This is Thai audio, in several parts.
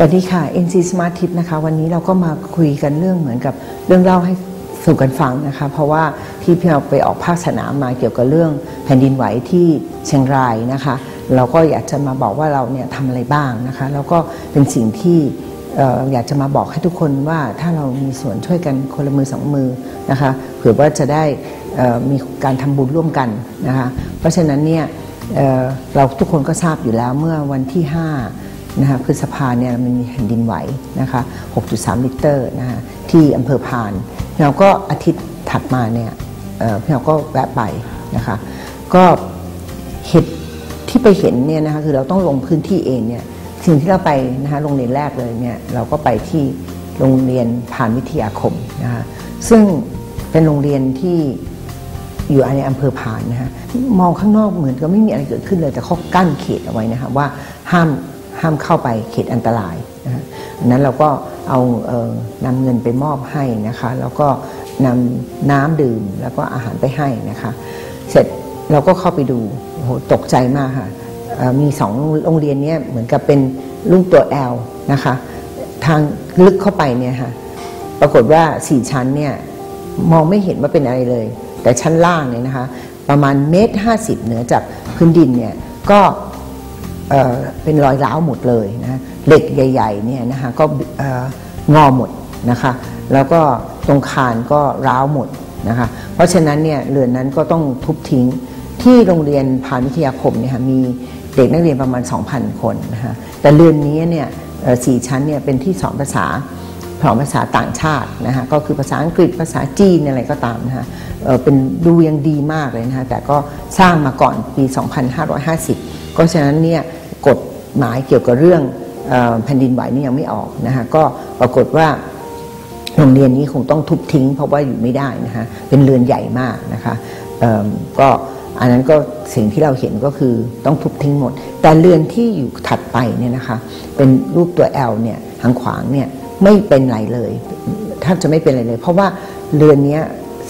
สวัสดีค่ะ NC Smart Tip นะคะ วันนี้เราก็มาคุยกันเรื่องเหมือนกับเรื่องเล่าให้สู่กันฟังนะคะ เพราะว่าที่พี่เราไปออกภาคสนามมาเกี่ยวกับเรื่องแผ่นดินไหวที่เชียงรายนะคะ เราก็อยากจะมาบอกว่าเราเนี่ยทำอะไรบ้างนะคะ แล้วก็เป็นสิ่งที่อยากจะมาบอกให้ทุกคนว่าถ้าเรามีส่วนช่วยกันคนละมือสองมือนะคะเผื่อว่าจะได้มีการทำบุญร่วมกันนะคะ เพราะฉะนั้นเนี่ยเเราทุกคนก็ทราบอยู่แล้วเมื่อวันที่ 5 นะคะพฤษภาเนี่ยมันมีแผ่นดินไหวนะคะ 6.3 ลิตรนะคะที่อำเภอพานพี่เราก็อาทิตย์ถัดมาเนี่ยเอ่อพี่เราก็แวะไปนะคะ ก็เหตุที่ไปเห็นเนี่ยนะคะคือเราต้องลงพื้นที่เองเนี่ยสิ่งที่เราไปนะคะโรงเรียนแรกเลยเนี่ยเราก็ไปที่โรงเรียนพานวิทยาคมนะคะซึ่งเป็นโรงเรียนที่อยู่ในอำเภอพานนะฮะมองข้างนอกเหมือนกับไม่มีอะไรเกิดขึ้นเลยแต่เขากั้นเขตเอาไว้นะฮะว่าห้าม ห้ามเข้าไปเขตอันตรายนะนั้นเราก็เอาเออนำเงินไปมอบให้นะคะ แล้วก็นำน้ำดื่มแล้วก็อาหารไปให้นะคะ เสร็จเราก็เข้าไปดูโหตกใจมากค่ะมีสองโรงเรียนเนี้ยเหมือนกับเป็นลูกตัวแอลนะคะ ทางลึกเข้าไปเนี่ยค่ะปรากฏว่าสี่ชั้นเนี่ยมองไม่เห็นว่าเป็นอะไรเลย แต่ชั้นล่างเนี่ยนะคะ ประมาณเมตรห้าสิบเหนือจากพื้นดินเนี่ยก็ เป็นรอยร้าวหมดเลยนะเหล็กใหญ่ๆเนี่ยนะคะก็งอหมดนะคะแล้วก็ตรงคานก็ร้าวหมดนะคะเพราะฉะนั้นเนี่ยเรือนนั้นก็ต้องทุบทิ้งที่โรงเรียนพาณิชยาคมเนี่ยค่ะมีเด็กนักเรียนประมาณ 2,000 คนนะคะแต่เรือนนี้เนี่ยสี่ชั้นเนี่ยเป็นที่สอนภาษาสอนภาษาต่างชาตินะคะก็คือภาษาอังกฤษภาษาจีนอะไรก็ตามนะคะเเป็นดูยังดีมากเลยนะคะแต่ก็สร้างมาก่อนปี 2550 ก็ฉะนั้นเนี่ย กฎหมายเกี่ยวกับเรื่องแผ่นดินไหวนี่ยังไม่ออกนะคะก็ปรากฏว่าโรงเรียนนี้คงต้องทุบทิ้ง เพราะว่าอยู่ไม่ได้นะคะเป็นเรือนใหญ่มากนะคะก็อันนั้นก็สิ่งที่เราเห็นก็คือต้องทุบทิ้งหมด แต่เรือนที่อยู่ถัดไปเนี่ยนะคะเป็นรูปตัว L เนี่ยทางขวางเนี่ยไม่เป็นไรเลยแทบจะไม่เป็นไรเลย เพราะว่าเรือนนี้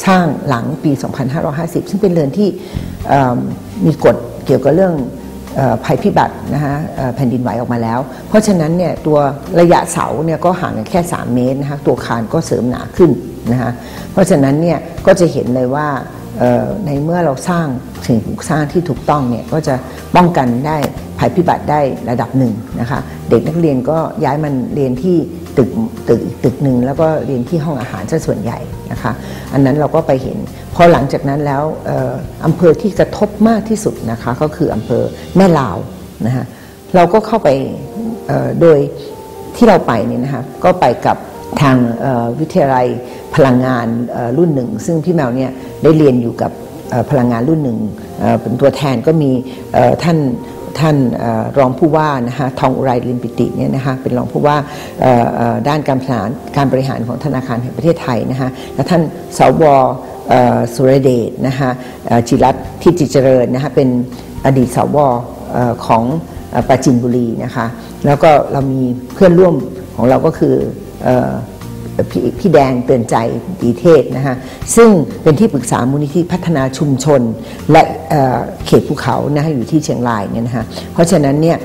สร้างหลังปี 2550 ซึ่งเป็นเรือนที่มีกฎเกี่ยวกับเรื่อง ภัยพิบัตินะคะแผ่นดินไหวออกมาแล้ว เพราะฉะนั้นเนี่ยตัวระยะเสาเนี่ยก็ห่างกันแค่ 3 เมตรนะคะตัวคานก็เสริมหนาขึ้นนะฮะเพราะฉะนั้นเนี่ยก็จะเห็นเลยว่าในเมื่อเราสร้างสิ่งปลูกสร้างที่ถูกต้องเนี่ยก็จะป้องกันได้ภัยพิบัติได้ระดับหนึ่งนะคะเด็กนักเรียนก็ย้ายมันเรียนที่ ตึกตึกอีกตึกหนึ่งแล้วก็เรียนที่ห้องอาหารซะส่วนใหญ่นะคะอันนั้นเราก็ไปเห็นพอหลังจากนั้นแล้วอำเภอที่กระทบมากที่สุดนะคะก็คืออำเภอแม่ลาวนะคะเราก็เข้าไปโดยที่เราไปเนี่ยนะคะก็ไปกับทางวิทยาลัยพลังงานรุ่นหนึ่ง ซึ่งพี่แมวเนี่ยได้เรียนอยู่กับพลังงานรุ่นหนึ่งเป็นตัวแทนก็มีท่าน ท่านอรองผู้ว่านะคะทองอุไรลิมปิติเนี่ยนะคะเป็นรองผู้ว่าด้านการบริหารการบริหารของธนาคารแห่งประเทศไทยนะคะและท่านสวอ่อสุรเดชนะคะจิรัตทิติเจริญนะคะเป็นอดีตสวอของปราจินบุรีนะคะแล้วก็เรามีเพื่อนร่วมของเราก็คืออ พี่พี่แดงเตือนใจดีเทศนะคะซึ่งเป็นที่ปรึกษามูลนิธิพัฒนาชุมชน และเเขตภูเขานะคะอยู่ที่เชียงรายเนี่ยนะคะเพราะฉะนั้นเนี่ย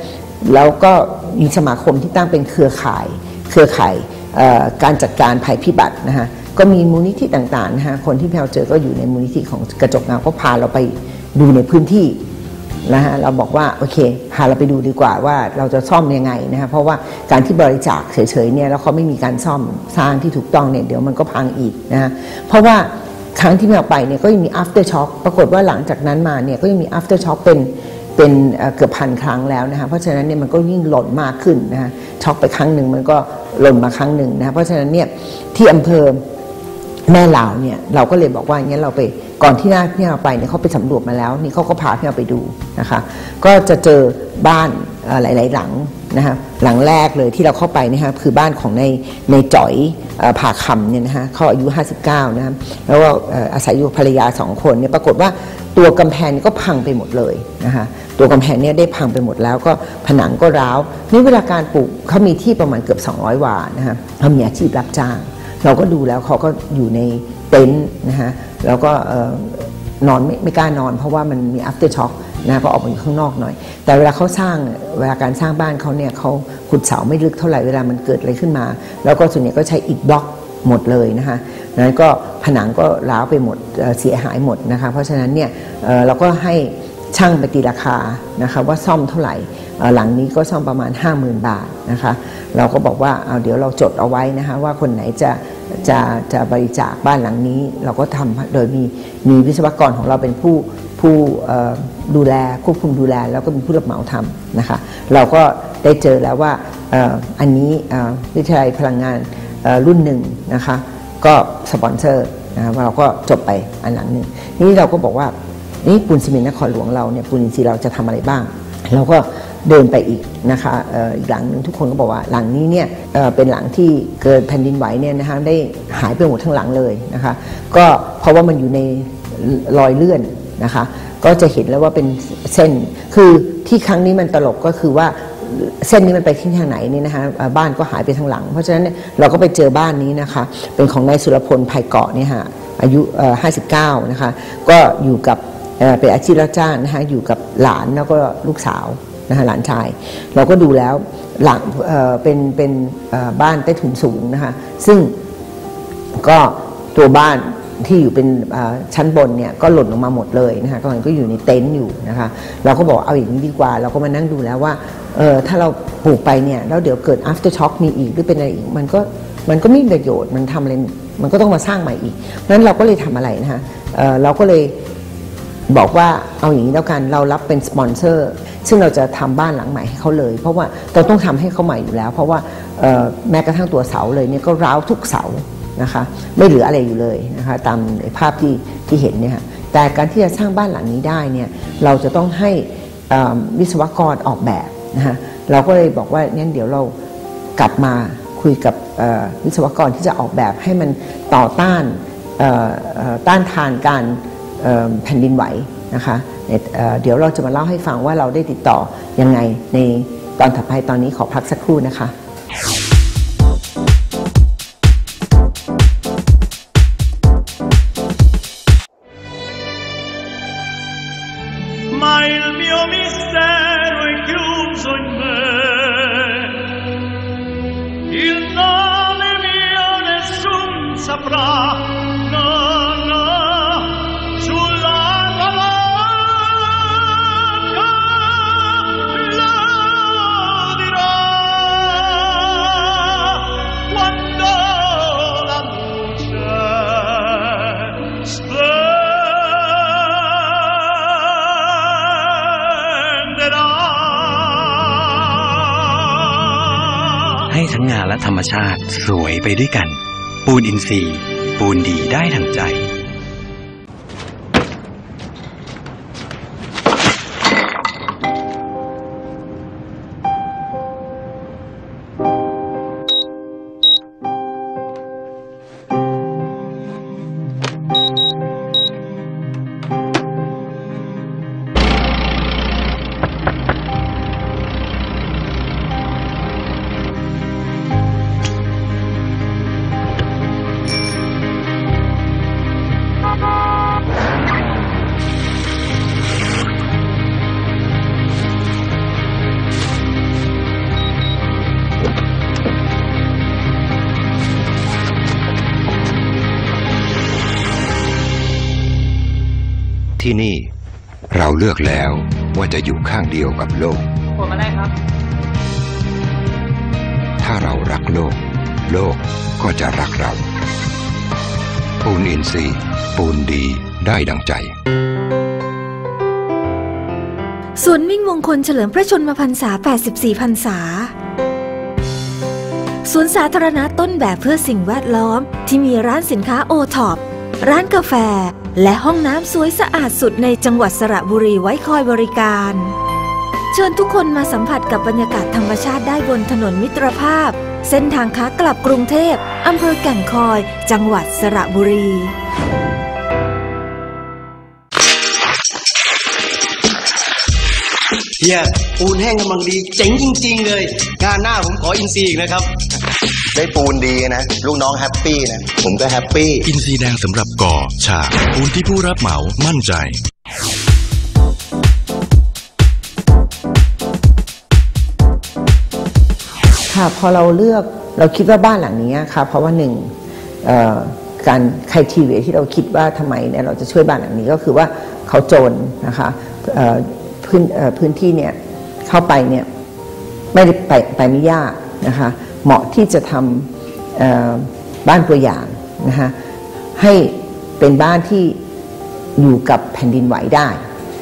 เราก็มีสมาคมที่ตั้งเป็นเครือข่าย เครือข่ายการจัดการภัยพิบัตินะคะก็มีมูลนิธิต่างๆนะคะคนที่แพลวเจอก็อยู่ในมูลนิธิของกระจกเงาก็พาเราไปดูในพื้นที่ นะฮะเราบอกว่าโอเคพาเราไปดูดีกว่าว่าเราจะซ่อมยังไงนะคะเพราะว่าการที่บริจาคเฉยๆเนี่ยแล้วเขาไม่มีการซ่อมสร้างที่ถูกต้องเนี่ยเดี๋ยวมันก็พังอีกนะฮะเพราะว่าครั้งที่เราไปเนี่ยก็ยังมี after shock ปรากฏว่าหลังจากนั้นมาเนี่ยก็ยังมี after shock เป็นเป็นเกือบพันครั้งแล้วนะคะเพราะฉะนั้นเนี่ยมันก็ยิ่งหล่นมากขึ้นนะคะช็อกไปครั้งหนึ่งมันก็หล่นมาครั้งหนึ่งนะะเพราะฉะนั้นเนี่ยที่อำเภอ แม่ลาวเนี่ยเราก็เลยบอกว่างั้นเราไปก่อนที่หน้าพี่เราไปเนี่ยเขาไปสำรวจมาแล้วนี่เขาก็พาพี่เราไปดูนะคะ ก็จะเจอบ้านหลาย ๆ หลังนะคะหลังแรกเลยที่เราเข้าไปนะคะคือบ้านของในในจ่อยเอ่อผ่าคำเนี่ยนะคะเขาอายุ 59นะคะแล้วก็อาศัยอยู่ภรรยาสองคนเนี่ยปรากฏว่าตัวกำแพงก็พังไปหมดเลยนะคะตัวกำแพงเนี่ยได้พังไปหมดแล้วก็ผนังก็ร้าวนี่เวลาการปลูกเขามีที่ประมาณเกือบ 200 วานะคะเขามีอาชีพรับจ้าง เราก็ดูแล้วเขาก็อยู่ในเต็นท์นะคะแล้วก็นอนไม่ไม่กล้านอน เพราะว่ามันมี after shock นะก็ออกมาอยู่ข้างนอกหน่อย แต่เวลาเขาสร้างเวลาการสร้างบ้านเขาเนี่ยเขาขุดเสาไม่ลึกเท่าไหร่เวลามันเกิดอะไรขึ้นมา แล้วก็ส่วนใหญ่ก็ใช้อิฐบล็อกหมดเลยนะคะนั้นก็ผนังก็ร้าวไปหมดเสียหายหมดนะคะ เพราะฉะนั้นเนี่ยเอ่อเราก็ให้ ช่างไปตีราคานะคะว่าซ่อมเท่าไหร่หลังนี้ก็ซ่อมประมาณ 50,000 บาทนะคะเราก็บอกว่าเอาเดี๋ยวเราจดเอาไว้นะคะว่าคนไหนจะจะจะบริจาคบ้านหลังนี้ เราก็ทำโดยมีมีวิศวกรของเราเป็นผู้ผู้ดูแลควบคุมดูแล แล้วก็มีผู้รับเหมาทำนะคะเราก็ได้เจอแล้วว่าอ,อันนี้วิทยาลัยพลังงานรุ่นหนึ่งนะคะก็สปอนเซอร์นะคะเราก็จบไปอันหลังหนึ่งนี่เราก็บอกว่า นี่ปูนซีเมนต์นครหลวงเราเนี่ยปูนอินทรีย์เราจะทำอะไรบ้าง เราก็เดินไปอีกนะคะอ,อ,อีกหลังหนึ่งทุกคนก็บอกว่าหลังนี้เนี่ยเเป็นหลังที่เกิดแผ่นดินไหวเนี่ยนะคะได้หายไปหมดทั้งหลังเลยนะคะก็เพราะว่ามันอยู่ในรอยเลื่อนนะคะก็จะเห็นแล้วว่าเป็นเส้นคือที่ครั้งนี้มันตลกก็คือว่าเส้นนี้มันไปที่ทางไหนนี่นะคะบ้านก็หายไปทางหลัง เพราะฉะนั้นเเราก็ไปเจอบ้านนี้นะคะเป็นของนายสุรพลภัยเกาะเนี่ยค่ะอายุ 59 นะคะก็อยู่กับ เป็นอาชีพรับจ้างนะคะอยู่กับหลานแล้วก็ลูกสาวนะคะหลานชาย เราก็ดูแล้วหลังเเป็นเป็นบ้านใต้ถุนสูงนะคะซึ่งก็ตัวบ้านที่อยู่เป็นชั้นบนเนี่ยก็หล่นลงมาหมดเลยนะคะก็มันก็อยู่ในเต็นท์อยู่นะคะเราก็บอกเอาอย่างนี้ดีกว่า เราก็มานั่งดูแล้วว่าเออถ้าเราปลูกไปเนี่ยแล้วเดี๋ยวเกิด after shock มีอีกหรือเป็นอะไรอีกมันก็มันก็ไม่มีประโยชน์มันทำอะไรมันก็ต้องมาสร้างใหม่อีกนั้นเราก็เลยทำอะไรนะคะเเราก็เลย บอกว่าเอาอย่างนี้แล้วกันเรารับเป็นสปอนเซอร์ ซึ่งเราจะทำบ้านหลังใหม่ให้เขาเลย เพราะว่าเราต้องทำให้เขาใหม่อยู่แล้ว เพราะว่าแม้กระทั่งตัวเสาเลยเนี่ยก็ร้าวทุกเสานะคะไม่เหลืออะไรอยู่เลยนะคะตามภาพที่ที่เห็นเนี่ยแต่การที่จะสร้างบ้านหลังนี้ได้เนี่ยเราจะต้องให้วิศวกรออกแบบนะคะเราก็เลยบอกว่างั้นเดี๋ยวเรากลับมาคุยกับวิศวกรที่จะออกแบบให้มันต่อต้านต้านทานการ แผ่นดินไหวนะคะเเดี๋ยวเราจะมาเล่าให้ฟังว่าเราได้ติดต่อยังไงในตอนถัดไปตอนนี้ขอพักสักครู่นะคะ งงานและธรรมชาติสวยไปด้วยกัน ปูนอินทรีย์ ปูนดีได้ทั้งใจ ที่นี่ เราเลือกแล้วว่าจะอยู่ข้างเดียวกับโลก ผมมาได้ครับ ถ้าเรารักโลก โลกก็จะรักเรา ปูนอินทรีย์ปูนดีได้ดังใจสวนมิ่งมงคลเฉลิมพระชนมพรรษา 84 พรรษา สวนสาธารณะต้นแบบเพื่อสิ่งแวดล้อมที่มีร้านสินค้าโอท็อป ร้านกาแฟ และห้องน้ำสวยสะอาดสุดในจังหวัดสระบุรีไว้คอยบริการ เชิญทุกคนมาสัมผัสกับบรรยากาศธรรมชาติได้บนถนนมิตรภาพ เส้นทางค้ากลับกรุงเทพอำเภอแก่งคอย จังหวัดสระบุรีเฮียปูนแห้งกำลังดี เจ๋งจริง ๆ เลย งานหน้าผมขออินทรีอีกนะครับ ได้ปูนดีนะ ลูกน้อง happy นะ ผมก็ hap py อินทรีแดงสำหรับก่อ ฉาบ ปูนที่ผู้รับเหมามั่นใจ ค่ะพอเราเลือกเราคิดว่าบ้านหลังนี้ค่ะ เพราะว่าหนึ่งการ criteria ที่เราคิดว่าทำไมเนี่ยเราจะช่วยบ้านหลังนี้ก็คือว่าเขาจนนะคะพื้นพื้นที่เนี่ยเข้าไปเนี่ยไม่ได้ไปไปไม่ยากนะคะ เหมาะที่จะทำบ้านตัวอย่างนะคะให้เป็นบ้านที่อยู่กับแผ่นดินไหวได้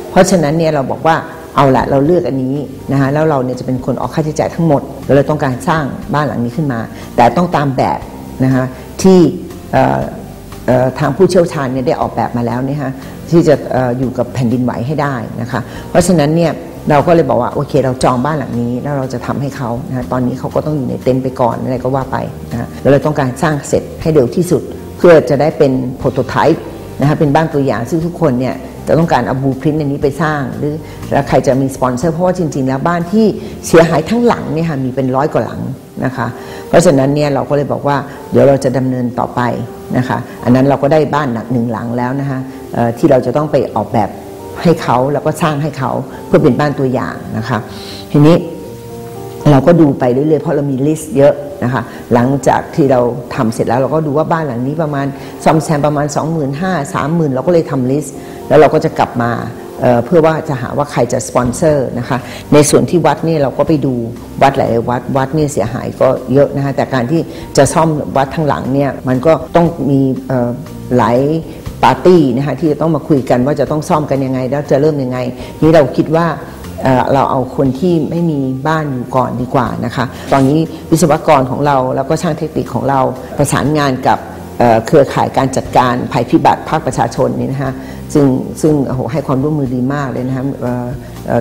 เพราะฉะนั้นเนี่ยเราบอกว่าเอาละเราเลือกอันนี้นะคะแล้วเราเนี่ยจะเป็นคนออกค่าใช้จ่ายทั้งหมดเราเลยต้องการสร้างบ้านหลังนี้ขึ้นมา แต่ต้องตามแบบนะคะที่ทางผู้เชี่ยวชาญเนี่ยได้ออกแบบมาแล้วนี่ยฮะที่จะอออยู่กับแผ่นดินไหวให้ได้นะคะ เพราะฉะนั้นเนี่ย เราก็เลยบอกว่าโอเค เราจองบ้านหลังนี้ แล้วเราจะทำให้เขานะตอนนี้เขาก็ต้องอยู่ในเต็นท์ไปก่อนอะไรก็ว่าไปนะคะแล้วเราต้องการสร้างเสร็จให้เร็วที่สุด เพื่อจะได้เป็นโปรโตไทป์นะคะเป็นบ้านตัวอย่างซึ่งทุกคนเนี่ยจะต้องการเอาบูพรินต์ในนี้ไปสร้าง หรือแล้วใครจะมีสปอนเซอร์เพราะว่าจริง ๆ แล้วบ้านที่เสียหายทั้งหลังเนี่ยค่ะมีเป็นร้อยกว่าหลังนะคะ เพราะฉะนั้นเนี่ยเราก็เลยบอกว่าเดี๋ยวเราจะดำเนินต่อไปนะคะ อันนั้นเราก็ได้บ้านหนักหนึ่งหลังแล้วนะคะที่เราจะต้องไปออกแบบ ให้เขาแล้วก็สร้างให้เขาเพื่อเป็นบ้านตัวอย่างนะคะ ทีนี้เราก็ดูไปเรื่อยๆเพราะเรามี list เยอะนะคะหลังจากที่เราทำเสร็จแล้วเราก็ดูว่าบ้านหลังนี้ประมาณซ่อมแซมประมาณ 2 5 0 0 0 3 0,000 เราก็เลยทำ list แล้วเราก็จะกลับมาเเพื่อว่าจะหาว่าใครจะสปอนเซอร์นะคะในส่วนที่วัดนี่เราก็ไปดูวัดหลายวัดวัดนี่เสียหายก็เยอะนะคะแต่การที่จะซ่อมวัดทั้งหลังเนี่ยมันก็ต้องมีหลาย ปาร์ตี้นะคะที่จะต้องมาคุยกันว่าจะต้องซ่อมกันยังไง แล้วจะเริ่มยังไง นี่เราคิดว่าเราเอาคนที่ไม่มีบ้านอยู่ก่อนดีกว่านะคะ ตอนนี้วิศวกรของเราแล้วก็ช่างเทคนิคของเราประสานงานกับเครือข่ายการจัดการภัยพิบัติภาคประชาชนนี่นะคะซึ่งซึ่งโอ้โหให้ความร่วมมือดีมากเลยนะคะ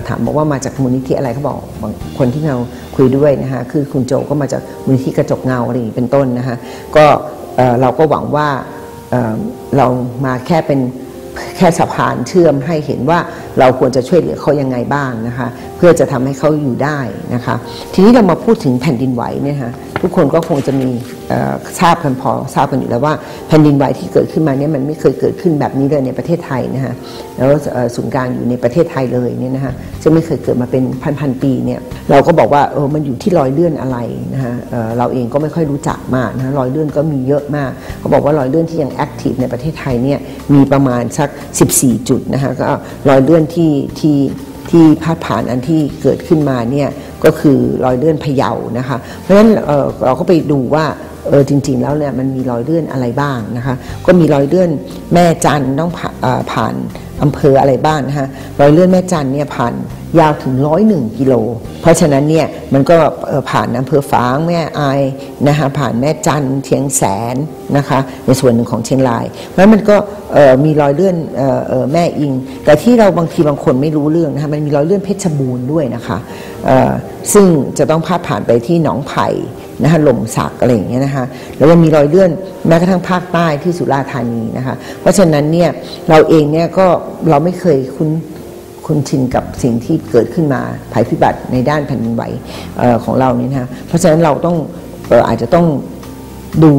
ถามบอกว่ามาจากมูลนิธิอะไรเขาบอกคนที่เราคุยด้วยนะคะคือคุณโจก็มาจากมูลนิธิกระจกเงาอะไรอย่างนี้เป็นต้นนะคะก็เราก็หวังว่า เรามาแค่เป็นเค่สะพานเชื่อมให้เห็นว่าเราควรจะช่วยเหลือเขายังไงบ้างนะคะ เพื่อจะทำให้เขาอยู่ได้นะคะ ทีนี้เรามาพูดถึงแผ่นดินไหวเนี่ยฮะทุกคนก็คงจะมีทราบกันพอทราบกันอยู่แล้วว่าแผ่นดินไหวที่เกิดขึ้นมาเนี่ยมันไม่เคยเกิดขึ้นแบบนี้เลยในประเทศไทยนะฮะแล้วศูนย์กลางอยู่ในประเทศไทยเลยเนี่ยนะฮะจะไม่เคยเกิดมาเป็นพันๆปีเนี่ยเราก็บอกว่าเออมันอยู่ที่รอยเลื่อนอะไรนะฮะเเราเองก็ไม่ค่อยรู้จักมากนะฮะรอยเลื่อนก็มีเยอะมากเขาบอกว่ารอยเลื่อนที่ยังแอคทีฟในประเทศไทยเนี่ยมีประมาณสัก14 จุดนะคะก็รอยเลื่อนที่ที่ที่พาดผ่านอันที่เกิดขึ้นมาเนี่ยก็คือรอยเลื่อนพะเยานะคะ เพราะฉะนั้นเออเราก็ไปดูว่าเออจริงๆแล้วเนี่ยมันมีรอยเลื่อนอะไรบ้างนะคะ ก็มีรอยเลื่อนแม่จันทร์ต้องผ่าผ่าน อำเภออะไรบ้างนะคะรอยเลื่อนแม่จันเนี่ยผ่านยาวถึงร้อยหนึ่งกิโล เพราะฉะนั้นเนี่ยมันก็ผ่านอำเภอฝางแม่อายนะคะผ่านแม่จันเชียงแสนนะคะในส่วนหนึ่งของเชียงราย เพราะมันก็มีรอยเลื่อนออแม่อิง แต่ที่เราบางทีบางคนไม่รู้เรื่องนะคะมันมีรอยเลื่อนเพชรบูรณ์ด้วยนะคะซึ่งจะต้องพาดผ่านไปที่หนองไผ่ นะคะหล่มสักอะไรอย่างเงี้ยนะคะแล้วก็มีรอยเลื่อนแม้กระทั่งภาคใต้ที่สุราษฎร์ธานีนะคะ เพราะฉะนั้นเนี่ยเราเองเนี่ยก็เราไม่เคยคุ้นคุ้นชินกับสิ่งที่เกิดขึ้นมาภัยพิบัติในด้านแผ่นดินไหวออของเราเนี่ยนะฮะเพราะฉะนั้นเราต้องอออาจจะต้องดู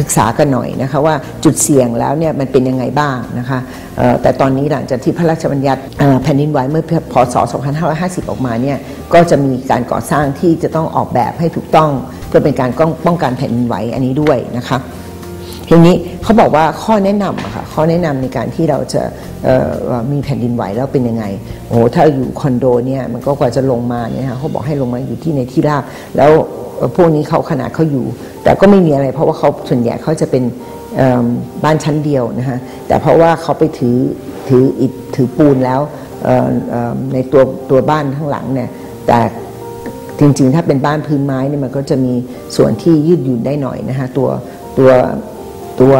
ศึกษากันหน่อยนะคะว่าจุดเสี่ยงแล้วเนี่ยมันเป็นยังไงบ้างนะคะแต่ตอนนี้หลังจากที่พระราชบัญญัติแผ่นดินไหวเมื่อพศ 2550 ออกมาเนี่ยก็จะมีการก่อสร้างที่จะต้องออกแบบให้ถูกต้อง เพื่อเป็นการป้องกันแผ่นดินไหวอันนี้ด้วยนะคะทีนี้เขาบอกว่าข้อแนะนำอะค่ะข้อแนะนำในการที่เราจะมีแผ่นดินไหวแล้วเป็นยังไงโอ้โหถ้าอยู่คอนโดเนี่ยมันก็กว่าจะลงมาเนี่ยนะคะเขาบอกให้ลงมาอยู่ที่ในที่ราบแล้วพวกนี้เขาขนาดเขาอยู่ แต่ก็ไม่มีอะไร เพราะว่าเขาส่วนใหญ่เขาจะเป็นบ้านชั้นเดียวนะคะแต่เพราะว่าเขาไปถือถืออิฐถือปูนแล้วในตัวตัวบ้านข้างหลังเนี่ยแต่ จริงๆ ถ้าเป็นบ้านพื้นไม้เนี่ยมันก็จะมีส่วนที่ยืดหยุ่นได้หน่อยนะคะตัวตัวตัว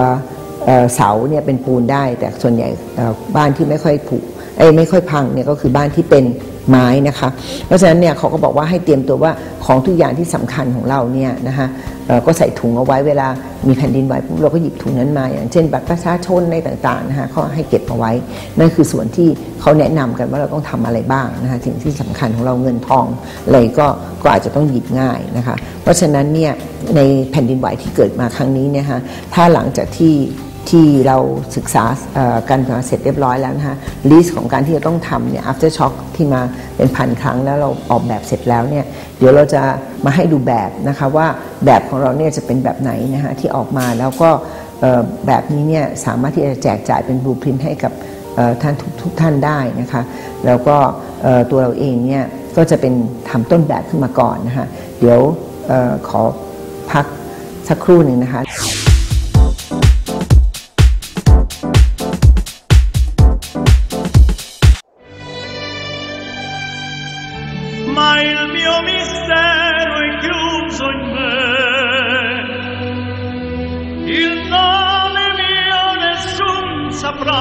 เสาเนี่ยเป็นปูนได้ แต่ส่วนใหญ่บ้านที่ไม่ค่อยผุไอ้ไม่ค่อยพังเนี่ยก็คือบ้านที่เป็นไม้นะคะ เพราะฉะนั้นเนี่ยเขาก็บอกว่าให้เตรียมตัวว่าของทุกอย่างที่สำคัญของเราเนี่ยนะคะก็ใส่ถุงเอาไว้เวลา มีแผ่นดินไหวปุ๊บเราก็หยิบถุงนั้นมา อย่างเช่นบัตรประชาชนในต่างๆนะคะเขาให้เก็บเอาไว้ นั่นคือส่วนที่เขาแนะนำกันว่าเราต้องทำอะไรบ้างนะคะสิ่งที่สำคัญของเราเงินทองอะไรก็ก็อาจจะต้องหยิบง่ายนะคะ เพราะฉะนั้นเนี่ยในแผ่นดินไหวที่เกิดมาครั้งนี้เนี่ยฮะถ้าหลังจากที่ ที่เราศึกษาการมาเสร็จเรียบร้อยแล้วนะคะลิสต์ของการที่จะต้องทำเนี่ย after shock ที่มาเป็นพันครั้งแล้วเราออกแบบเสร็จแล้วเนี่ย เดี๋ยวเราจะมาให้ดูแบบนะคะว่าแบบของเราเนี่ยจะเป็นแบบไหนนะคะที่ออกมาแล้วก็แบบนี้เนี่ยสามารถที่จะแจกจ่ายเป็นบลูพินให้กับท่านทุกทกท่านได้นะคะ แล้วก็ตัวเราเองเนี่ยก็จะเป็นทำต้นแบบขึ้นมาก่อนนะคะเดี๋ยวออขอพักสักครู่หนึ่งนะคะ ให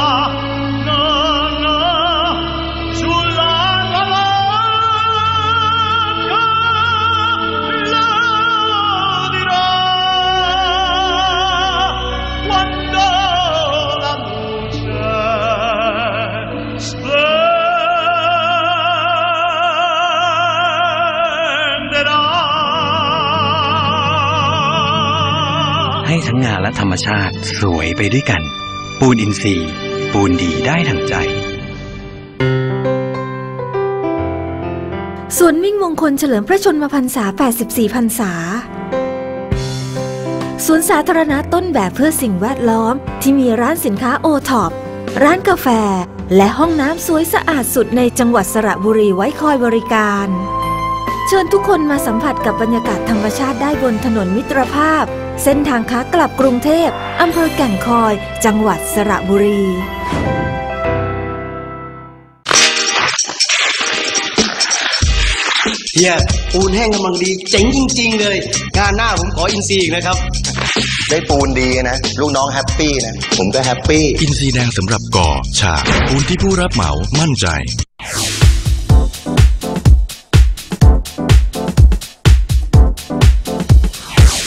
้ทั้งงานและธรรมชาติสวยไปด้วยกัน ปูนอินทรีย์ ปูนดีได้ทั้งใจ สวนมิ่งมงคลเฉลิมพระชนมพรรษา 84 พรรษา สวนสาธารณะต้นแบบเพื่อสิ่งแวดล้อมที่มีร้านสินค้าโอท็อป ร้านกาแฟ และห้องน้ำสวยสะอาดสุดในจังหวัดสระบุรีไว้คอยบริการ เชิญทุกคนมาสัมผัสกับบรรยากาศธรรมชาติได้บนถนนมิตรภาพ เส้นทางค้ากลับกรุงเทพอำเภอแก่งคอย จังหวัดสระบุรีเฮียปูนแห้งกำลังดีเจ๋งจริง ๆ เลย งานหน้าผมขออินซีอีกนะครับ ได้ปูนดีนะ ลูกน้องแฮปปี้นะ ผมก็แฮปปี้ อินซีแดงสำหรับก่อฉาบปูนที่ผู้รับเหมามั่นใจ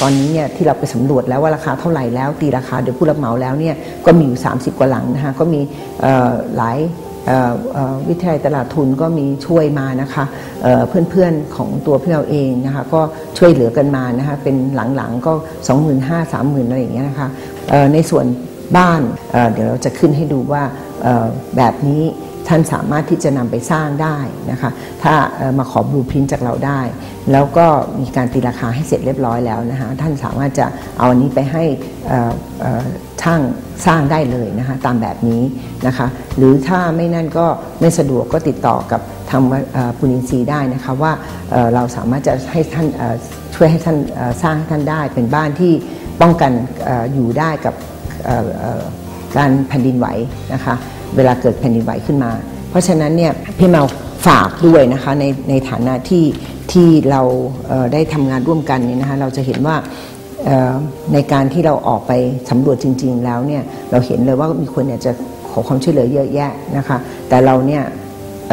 ตอนนี้เนี่ยที่เราไปสำรวจแล้วว่าราคาเท่าไหร่แล้วตีราคาโดยผู้รับเหมาแล้วเนี่ยก็มีอยู่ 30 กว่าหลังนะคะก็มีหลายวิทยาลัยตลาดทุนก็มีช่วยมานะคะเเพื่อนๆของตัวพี่เราเองนะคะก็ช่วยเหลือกันมานะคะเป็นหลังๆก็ 25,000 30,000อะไรอย่างเงี้ยนะคะในส่วนบ้านเเดี๋ยวเราจะขึ้นให้ดูว่าแบบนี้ ท่านสามารถที่จะนำไปสร้างได้นะคะ ถ้ามาขอบลูพินจากเราได้ แล้วก็มีการตีราคาให้เสร็จเรียบร้อยแล้วนะคะ ท่านสามารถจะเอาอันนี้ไปให้ช่างสร้างได้เลยนะคะตามแบบนี้นะคะ หรือถ้าไม่นั่นก็ไม่สะดวกก็ติดต่อกับทางปุณินทรีย์ได้นะคะว่าเราสามารถจะให้ท่านช่วยให้ท่านสร้างให้ท่านได้เป็นบ้านที่ป้องกันออยู่ได้กับการแผ่นดินไหวนะคะ เวลาเกิดแผ่นดินไหวขึ้นมา เพราะฉะนั้นเนี่ยพี่เมาฝากด้วยนะคะในในฐานะที่ที่เราเได้ทำงานร่วมกันเนี่ยนะคะเราจะเห็นว่าในการที่เราออกไปสำรวจจริง ๆ แล้วเนี่ยเราเห็นเลยว่ามีคนเนี่ยจะขอความช่วยเหลือเยอะแยะนะคะแต่เราเนี่ยเ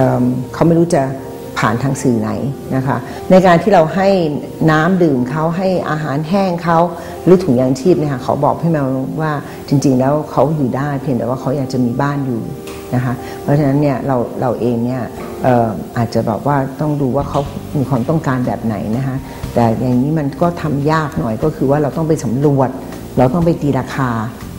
เขาไม่รู้จะ ผ่านทางสื่อไหนนะคะ ในการที่เราให้น้ำดื่มเขาให้อาหารแห้งเขาหรือถุงยางชีพเนี่ยค่ะเขาบอกให้มาว่าจริง ๆ แล้วเขาอยู่ได้เพียงแต่ว่าเขาอยากจะมีบ้านอยู่นะคะ เพราะฉะนั้นเนี่ยเราเราเองเนี่ยอออาจจะแบบว่าต้องดูว่าเขามีความต้องการแบบไหนนะคะ แต่อย่างนี้มันก็ทำยากหน่อยก็คือว่าเราต้องไปสำรวจ เราต้องไปตีราคา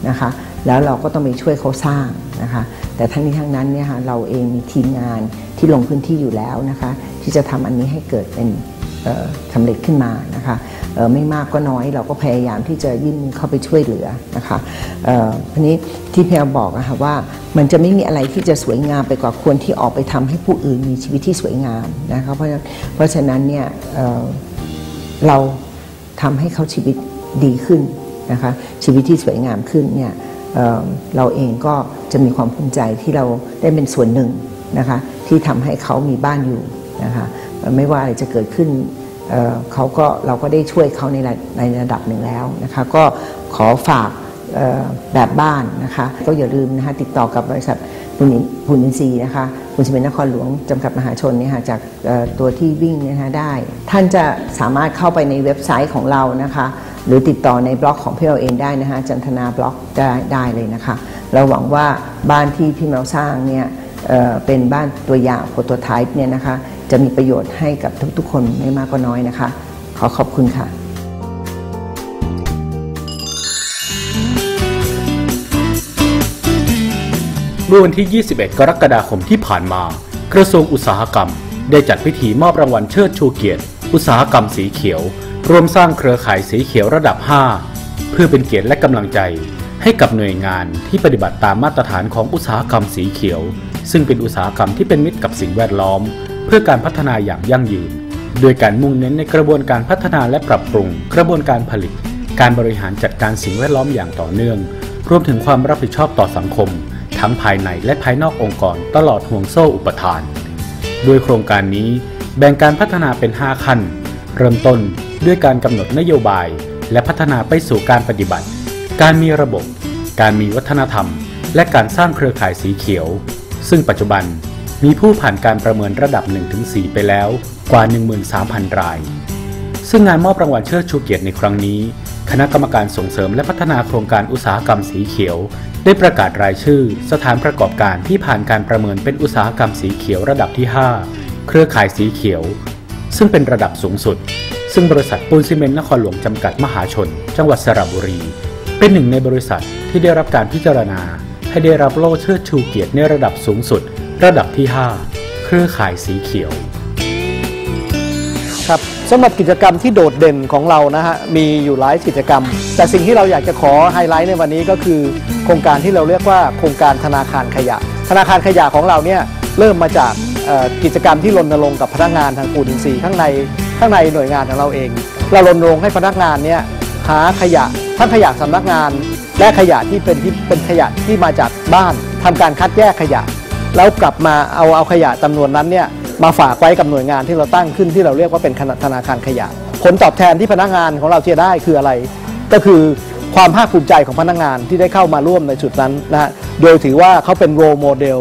นะคะ แล้วเราก็ต้องไปช่วยเขาสร้างนะคะ แต่ทั้งนี้ทั้งนั้นเนี่ยค่ะเราเองมีทีมงาน ที่ลงพื้นที่อยู่แล้วนะคะ ที่จะทำอันนี้ให้เกิดเป็นสำเร็จขึ้นมานะคะไม่มากก็น้อยเราก็พยายามที่จะยื่นเข้าไปช่วยเหลือนะคะอ่อทีนี้ที่พี่แอลบอกนะคะว่ามันจะไม่มีอะไรที่จะสวยงามไปกว่าควรที่ออกไปทำให้ผู้อื่นมีชีวิตที่สวยงามนะคะเพราะฉะนั้นเพราะฉะนั้นเนี่ยเเราทำให้เขาชีวิตดีขึ้นนะคะชีวิตที่สวยงามขึ้นเนี่ยเเราเองก็จะมีความภูมิใจที่เราได้เป็นส่วนหนึ่ง นะคะที่ทำให้เขามีบ้านอยู่นะคะไม่ว่าอะไรจะเกิดขึ้นเเขาก็เราก็ได้ช่วยเขาในระในระดับหนึ่งแล้วนะคะก็ขอฝากแบบบ้านนะคะก็อย่าลืมนะคะติดต่อกับบริษัทปุณิปุณินทรีย์นะคะคุณสิเมนนครหลวงจำกัดมหาชนเนี่ยค่ะจากตัวที่วิ่งนะคะได้ ท่านจะสามารถเข้าไปในเว็บไซต์ของเรานะคะหรือติดต่อในบล็อกของพี่เราเองได้นะคะจันทนาบล็อกได้ได้เลยนะคะ เราหวังว่าบ้านที่พี่เราสร้างเนี่ย เป็นบ้านตัวอย่างโปรโตไทป์เนี่ยนะคะจะมีประโยชน์ให้กับทุกๆ คนไม่มากก็น้อยนะคะ ขอขอบคุณค่ะเมื่อวันที่ 21 กรกฎาคมที่ผ่านมา กระทรวงอุตสาหกรรม ได้จัดพิธีมอบรางวัลเชิดชูเกียรติ อุตสาหกรรมสีเขียวร่วมสร้างเครือข่ายสีเขียวระดับ 5 เพื่อเป็นเกียรติและกำลังใจให้กับหน่วยงานที่ปฏิบัติตามมาตรฐานของอุตสาหกรรมสีเขียว ซึ่งเป็นอุตสาหกรรมที่เป็นมิตรกับสิ่งแวดล้อม เพื่อการพัฒนาอย่างยั่งยืน โดยการมุ่งเน้นในกระบวนการพัฒนาและปรับปรุง กระบวนการผลิต การบริหารจัดการสิ่งแวดล้อมอย่างต่อเนื่อง รวมถึงความรับผิดชอบต่อสังคม ทั้งภายในและภายนอกองค์กร ตลอดห่วงโซ่อุปทาน โดยโครงการนี้แบ่งการพัฒนาเป็น 5 ขั้น เริ่มต้นด้วยการกำหนดนโยบาย และพัฒนาไปสู่การปฏิบัติ การมีระบบ การมีวัฒนธรรม และการสร้างเครือข่ายสีเขียว ซึ่งปัจจุบันมีผู้ผ่านการประเมินระดับ 1-4 ไปแล้วกว่า 13,000 ราย ซึ่งงานมอบรางวัลเชิดชูเกียรติในครั้งนี้ คณะกรรมการส่งเสริมและพัฒนาโครงการอุตสาหกรรมสีเขียว ได้ประกาศรายชื่อ สถานประกอบการที่ผ่านการประเมินเป็นอุตสาหกรรมสีเขียวระดับที่ 5 เครือข่ายสีเขียว ซึ่งเป็นระดับสูงสุด ซึ่งบริษัทปูนซีเมนต์นครหลวงจำกัดมหาชน จังหวัดสระบุรี เป็นหนึ่งในบริษัทที่ได้รับการพิจารณา ให้ได้รับโล่เชิดชูเกียรติในระดับสูงสุด ระดับที่ 5 เครือข่ายสีเขียว ครับสำหรับกิจกรรมที่โดดเด่นของเรานะฮะมีอยู่หลายกิจกรรม แต่สิ่งที่เราอยากจะขอไฮไลท์ในวันนี้ก็คือ โครงการที่เราเรียกว่าโครงการธนาคารขยะ ธนาคารขยะของเราเนี่ยเริ่มมาจากกิจกรรมที่รณรงค์กับพนักงานทางปูนอินทรีย์ข้างในข้างในหน่วยงานของเราเองเรารณรงค์ให้พนักงานเนี่ยหาขยะทั้งขยะสำนักงาน และขยะที่เป็นที่เป็นขยะที่มาจากบ้านทำการคัดแยกขยะ แล้วกลับมาเอาเอาขยะจำนวนนั้นเนี่ยมาฝากไว้กับหน่วยงานที่เราตั้งขึ้นที่เราเรียกว่าเป็นธนาคารขยะ ผลตอบแทนที่พนักงานของเราจะได้คืออะไร ก็คือความภาคภูมิใจของพนักงานที่ได้เข้ามาร่วมในจุดนั้นนะฮะโดยถือว่าเขาเป็นโรโมเดล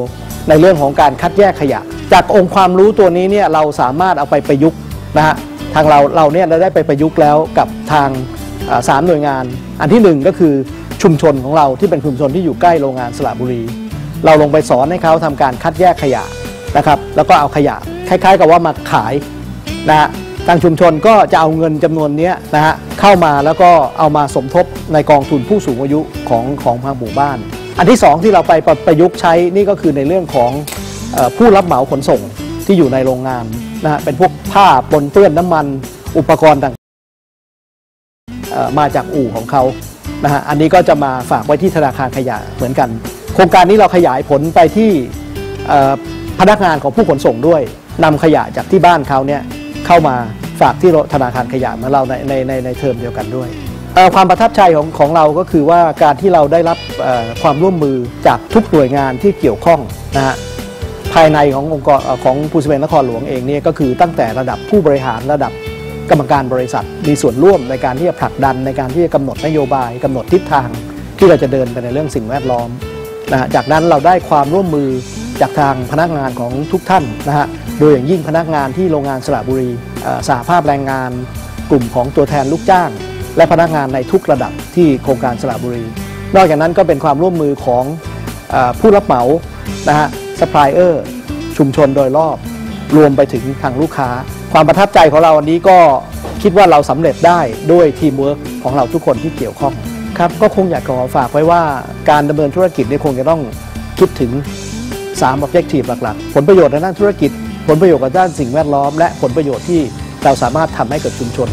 ในเรื่องของการคัดแยกขยะ จากองค์ความรู้ตัวนี้เนี่ยเราสามารถเอาไปประยุกต์นะฮะทางเราเราเนี่ยได้ไปประยุกต์แล้วกับทางสามหน่วยงาน อันที่หนึ่งก็คือ ชุมชนของเราที่เป็นชุมชนที่อยู่ใกล้โรงงานสระบุรี เราลงไปสอนให้เขาทำการคัดแยกขยะนะครับ แล้วก็เอาขยะคล้าย ๆ กับว่ามาขายนะฮะทางชุมชนก็จะเอาเงินจำนวนนี้นะฮะเข้ามาแล้วก็เอามาสมทบในกองทุนผู้สูงอายุของของทางหมู่บ้าน อันที่สองที่เราไปประประยุกต์ใช้นี่ก็คือในเรื่องของอผู้รับเหมาขนส่งที่อยู่ในโรงงานนะฮะเป็นพวกผ้าปนเปื้อนน้ำมันอุปกรณ์ต่างเอ่อมาจากอู่ของเขา นะฮะอันนี้ก็จะมาฝากไว้ที่ธนาคารขยะเหมือนกัน โครงการนี้เราขยายผลไปที่พนักงานของผู้ขนส่งด้วยนำขยะจากที่บ้านเขาเนี่ยเข้ามาฝากที่ธนาคารขยะมือนเราในในในในเทอมเดียวกันด้วยความประทับใจของของเราก็คือว่าการที่เราได้รับความร่วมมือจากทุกหน่วยงานที่เกี่ยวข้องนะฮะภายในขององค์กรเอ่อของปูนซีเมนต์นครหลวงเองเนี่ยก็คือตั้งแต่ระดับผู้บริหารระดับ กรรมการบริษัทมีส่วนร่วมในการที่จะผลักดันในการที่จะกำหนดนโยบายกำหนดทิศทางที่เราจะเดินไปในเรื่องสิ่งแวดล้อมนะฮะจากนั้นเราได้ความร่วมมือจากทางพนักงานของทุกท่านนะฮะโดยอย่างยิ่งพนักงานที่โรงงานสระบุรีสหภาพแรงงาน กลุ่มของตัวแทนลูกจ้าง และพนักงานในทุกระดับที่โครงการสระบุรี นอกจากนั้นก็เป็นความร่วมมือของอผู้รับเหมานะฮะซัพพลายเออร์ชุมชนโดยรอบ รวมไปถึงทางลูกค้า ความประทับใจของเราวันนี้ก็คิดว่าเราสำเร็จได้ด้วยทีมเวิร์กของเราทุกคนที่เกี่ยวข้องครับก็คงอยากขอฝากไว้ว่าการดำเนินธุรกิจเนี่ยคงจะต้องคิดถึง3 objective หลักๆ ผลประโยชน์ในด้านธุรกิจ ผลประโยชน์กับด้านสิ่งแวดล้อม และผลประโยชน์ที่เราสามารถทำให้กับชุมชน